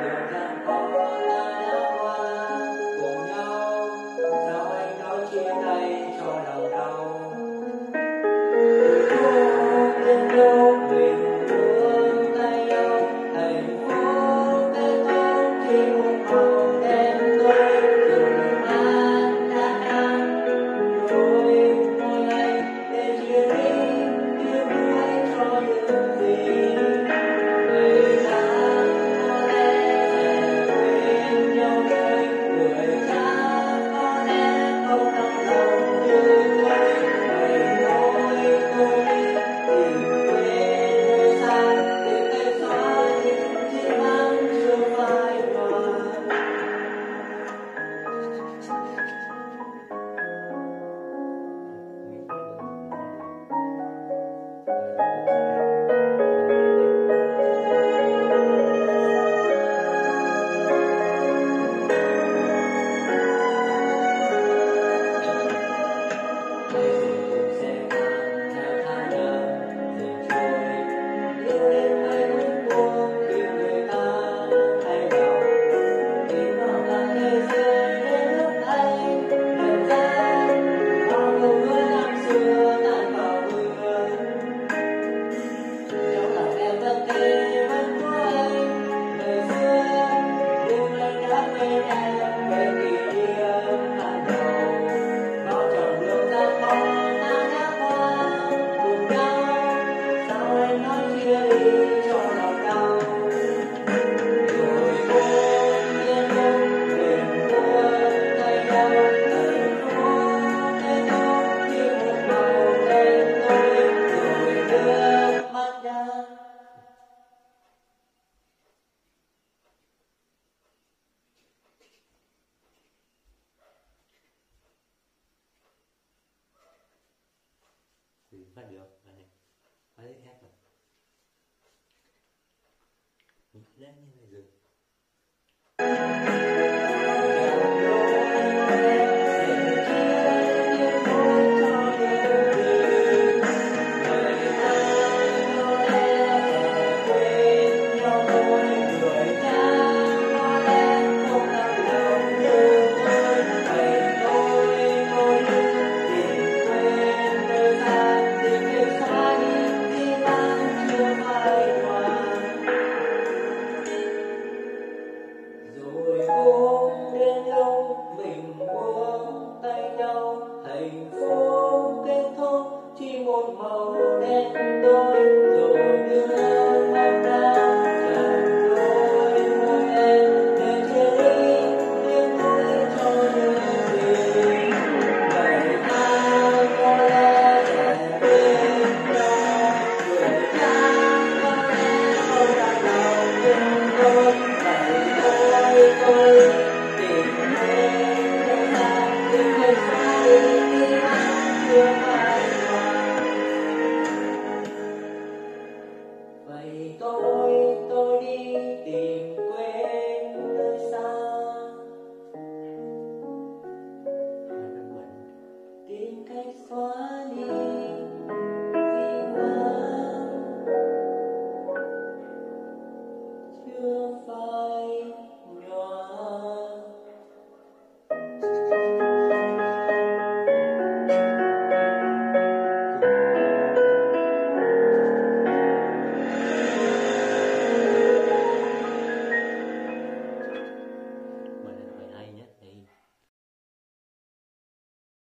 there. thì nó được rồi này. Có thấy khác rồi. Lên như này dừng ngày tôi tôi đi tìm quê nơi xa. Tìm cách xóa đi